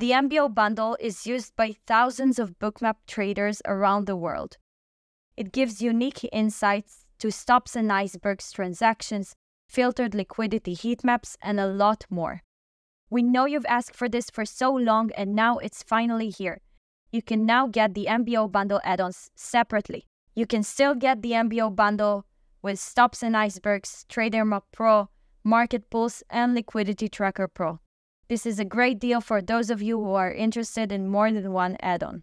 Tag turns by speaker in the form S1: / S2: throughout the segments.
S1: The MBO bundle is used by thousands of bookmap traders around the world. It gives unique insights to stops and icebergs transactions, filtered liquidity heat maps, and a lot more. We know you've asked for this for so long, and now it's finally here. You can now get the MBO bundle add ons separately. You can still get the MBO bundle with Stops and Icebergs, TraderMap Pro, Market Pulse, and Liquidity Tracker Pro. This is a great deal for those of you who are interested in more than one add on.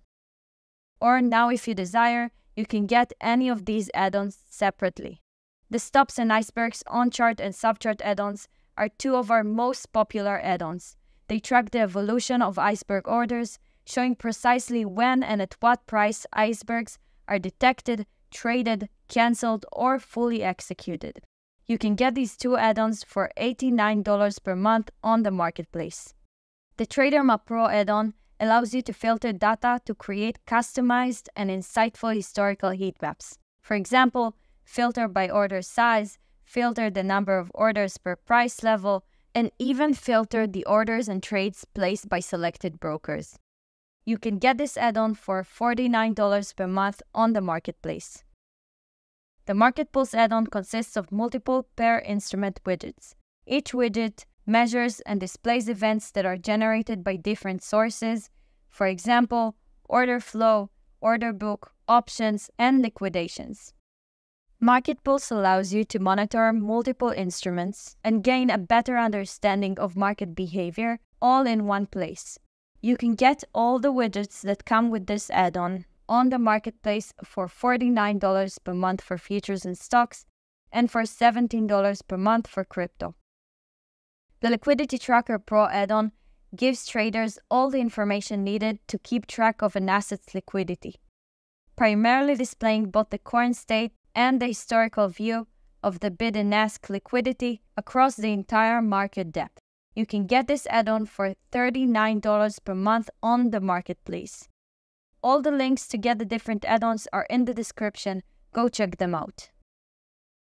S1: Or now, if you desire, you can get any of these add ons separately. The Stops and Icebergs on chart and subchart add ons are two of our most popular add ons. They track the evolution of iceberg orders, showing precisely when and at what price icebergs are detected, traded, cancelled, or fully executed. You can get these two add ons for $89 per month on the marketplace. The TraderMap Pro add on allows you to filter data to create customized and insightful historical heat maps. For example, filter by order size, filter the number of orders per price level, and even filter the orders and trades placed by selected brokers. You can get this add on for $49 per month on the marketplace. The Market Pulse add on consists of multiple per instrument widgets. Each widget measures and displays events that are generated by different sources, for example, order flow, order book, options, and liquidations. Market Pulse allows you to monitor multiple instruments and gain a better understanding of market behavior all in one place. You can get all the widgets that come with this add on the marketplace for $49 per month for futures and stocks and for $17 per month for crypto. The Liquidity Tracker Pro add on gives traders all the information needed to keep track of an asset's liquidity, primarily displaying both the current state and the historical view of the bid and ask liquidity across the entire market depth. You can get this add on for $39 per month on the marketplace. All the links to get the different add ons are in the description. Go check them out.